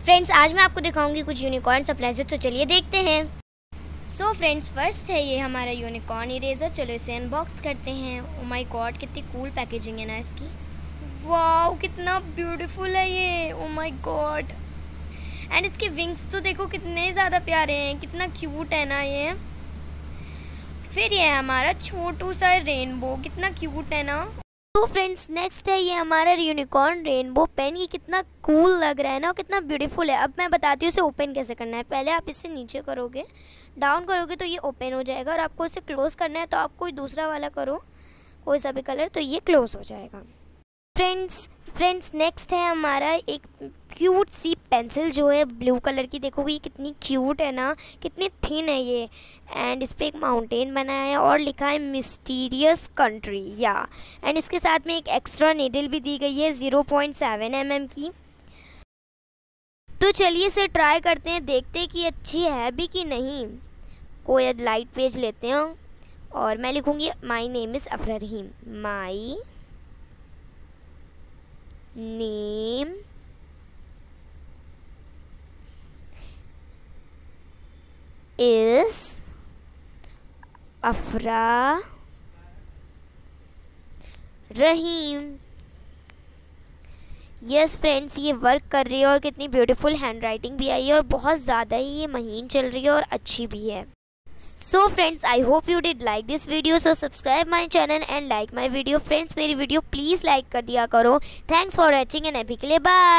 Friends आज मैं आपको दिखाऊँगी कुछ यूनिकॉर्न सप्लाइजर तो चलिए देखते हैं। सो फ्रेंड्स फ़र्स्ट है ये हमारा यूनिकॉर्न इरेजर चलो इसे अनबॉक्स करते हैं। ओ माय गॉड कितनी कूल पैकेजिंग है ना इसकी। वाओ कितना ब्यूटीफुल है ये। ओ माय गॉड एंड इसके विंग्स तो देखो कितने ज़्यादा प्यारे हैं। कितना क्यूट है ना ये। फिर ये हमारा छोटू सा रेनबो कितना क्यूट है ना। तो फ्रेंड्स नेक्स्ट है ये हमारा यूनिकॉर्न रेनबो पेन ये कितना कूल लग रहा है ना, और कितना ब्यूटीफुल है। अब मैं बताती हूँ इसे ओपन कैसे करना है। पहले आप इसे नीचे करोगे डाउन करोगे तो ये ओपन हो जाएगा, और आपको इसे क्लोज़ करना है तो आप कोई दूसरा वाला करो, कोई सा भी कलर तो ये क्लोज़ हो जाएगा। फ्रेंड्स फ्रेंड्स नेक्स्ट है हमारा एक क्यूट सी पेंसिल जो है ब्लू कलर की। देखोगे ये कितनी क्यूट है ना, कितनी थिन है ये। एंड इस पर एक माउंटेन बनाया है और लिखा है मिस्टीरियस कंट्री या एंड इसके साथ में एक एक्स्ट्रा नीडल भी दी गई है zero point seven M M की। तो चलिए इसे ट्राई करते हैं, देखते हैं कि अच्छी है भी कि नहीं। कोई लाइट पेज लेते हैं। और मैं लिखूँगी माई नेम इज़ अफरा रहीम my name is Afra, Rahim. Yes friends ये वर्क कर रही है और कितनी ब्यूटीफुल हैंड राइटिंग भी आई है और बहुत ज़्यादा ही ये महीन चल रही है और अच्छी भी है। So friends I hope you did like this video so subscribe my channel and like my video friends मेरी वीडियो प्लीज़ लाइक कर दिया करो. थैंक्स फॉर वॉचिंग एंड अभी के लिए बाय